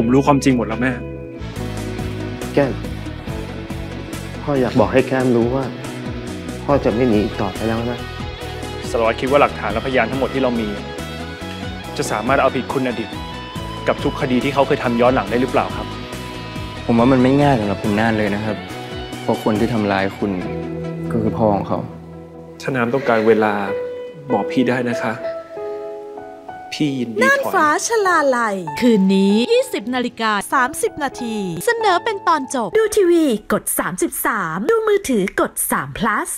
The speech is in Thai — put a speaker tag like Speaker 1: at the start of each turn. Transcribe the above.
Speaker 1: ผมรู้ความจริงหมดแล้วแม่
Speaker 2: แก้ม พ่ออยากบอกให้แก้มรู้ว่า พ่อจะไม่หนีอีกต่อไปแล้วนะ
Speaker 1: สารวัตรคิดว่าหลักฐานและพยานทั้งหมดที่เรามี จะสามารถเอาผิดคุณอดิตกับทุกคดีที่เขาเคยทำย้อนหลังได้หรือเปล่าครับ
Speaker 3: ผมว่ามันไม่ง่ายสำหรับคุณน่านเลยนะครับเพราะคนที่ทำร้ายคุณก็คือพ่อของเขา
Speaker 1: ถ้าน้ำต้องการเวลาบอกพี่ได้นะคะ พี่ยินดี
Speaker 4: น่าน
Speaker 1: ถอย
Speaker 4: ฟ้าชลาลัย คืนนี้ 20นาฬิกา 30 นาที เสนอเป็นตอนจบ ดูทีวีกด 33 ดูมือถือกด3 plus